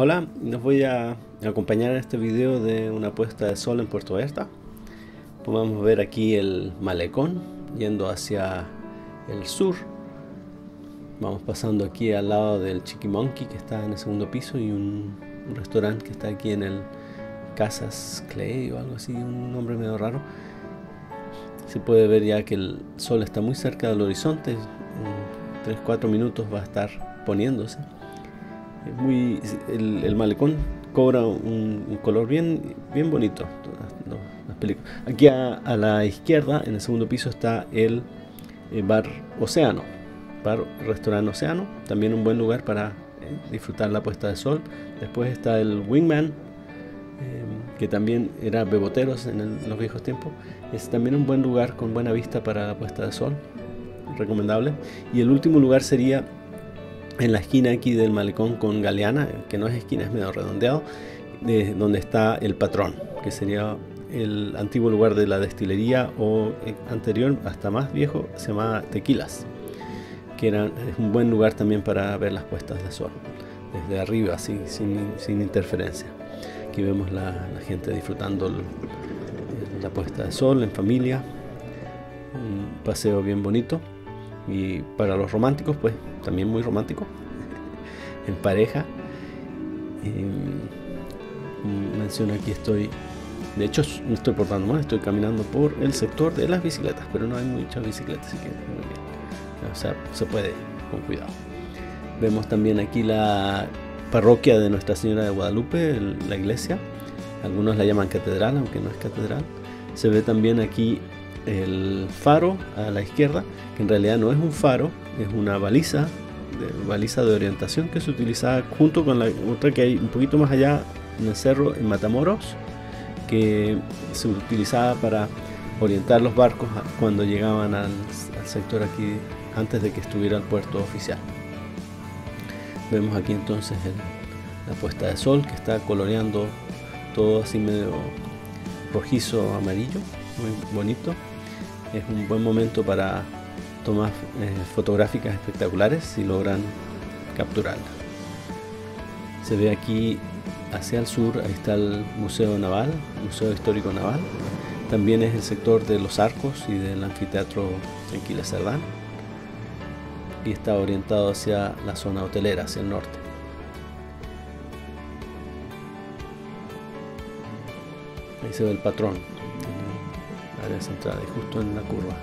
Hola, les voy a acompañar en este video de una puesta de sol en Puerto Vallarta. Podemos ver aquí el malecón yendo hacia el sur. Vamos pasando aquí al lado del Chiqui Monkey que está en el segundo piso y un, un restaurante que está aquí en el Casas Clay o algo así, un nombre medio raro. Se puede ver ya que el sol está muy cerca del horizonte, en 3-4 minutos va a estar poniéndose muy el, malecón cobra un, color bien bien bonito aquí a, la izquierda en el segundo piso está el, eh, bar Océano bar restaurante Océano. También un buen lugar para eh, disfrutar la puesta de sol. Después está el Wingman eh, que también era beboteros en, los viejos tiempos. Es también un buen lugar con buena vista para la puesta de sol recomendable. Y el último lugar sería en la esquina aquí del malecón con Galeana, que no es esquina, es medio redondeado, de donde está el patrón, que sería el antiguo lugar de la destilería o eh, anterior, hasta más viejo, se llama Tequilas, que era, es un buen lugar también para ver las puestas de sol, desde arriba, así, sin, interferencia. Aquí vemos la, la gente disfrutando la puesta de sol en familia, un paseo bien bonito. Y para los románticos, pues también muy romántico, en pareja. menciono aquí estoy, de hecho me estoy portando mal, estoy caminando por el sector de las bicicletas, pero no hay muchas bicicletas, así que muy bien. O sea, se puede con cuidado. Vemos también aquí la parroquia de Nuestra Señora de Guadalupe, la iglesia. Algunos la llaman catedral, aunque no es catedral. Se ve también aquí el faro a la izquierda, que en realidad no es un faro, es una baliza de, baliza de orientación que se utilizaba junto con la otra que hay un poquito más allá en el cerro en Matamoros, que se utilizaba para orientar los barcos cuando llegaban al, sector aquí antes de que estuviera el puerto oficial. Vemos aquí entonces la puesta de sol que está coloreando todo así medio rojizo amarillo, muy bonito es un buen momento para tomar eh, fotográficas espectaculares si logran capturarla. Se ve aquí hacia el sur, ahí está el Museo Naval, Museo Histórico Naval. También es el sector de los arcos y del anfiteatro Tranquila Cerdán. Y está orientado hacia la zona hotelera, hacia el norte. Ahí se ve el patrón, área central, justo en la curva.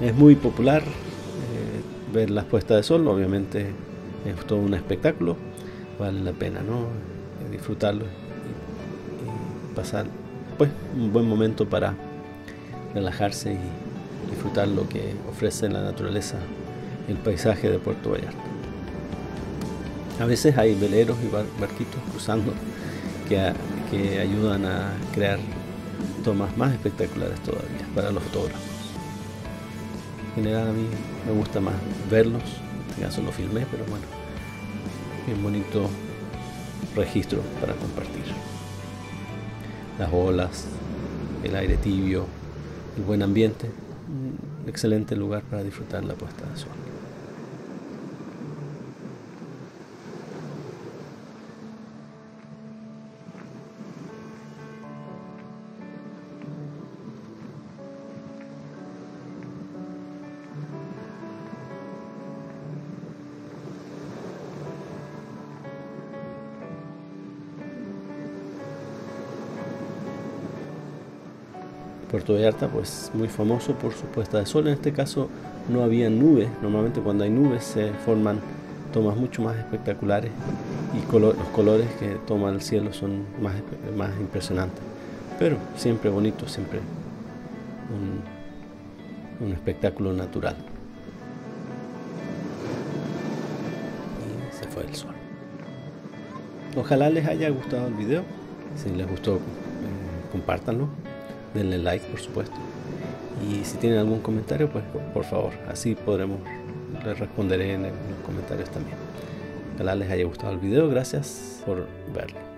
Es muy popular eh, ver las puestas de sol, obviamente es todo un espectáculo, vale la pena ¿no? Eh, disfrutarlo y, pasar pues, un buen momento para relajarse y disfrutar lo que ofrece la naturaleza, el paisaje de Puerto Vallarta. A veces hay veleros y barquitos cruzando que, que ayudan a crear tomas más espectaculares todavía para los fotógrafos. En general a mí me gusta más verlos, en este caso lo filmé, pero bueno, bien bonito registro para compartir. Las olas, el aire tibio, el buen ambiente, un excelente lugar para disfrutar la puesta de sol. Puerto Vallarta, pues muy famoso por su puesta de sol. En este caso no había nubes. Normalmente cuando hay nubes se forman tomas mucho más espectaculares y los colores que toma el cielo son más, más impresionantes. Pero siempre bonito, siempre un, un espectáculo natural. Y se fue el sol. Ojalá les haya gustado el video. Si les gustó, eh, compártanlo denle like por supuesto. Y si tienen algún comentario, pues por favor, así podremos, les responderé en, los comentarios también. Ojalá les haya gustado el video, gracias por verlo.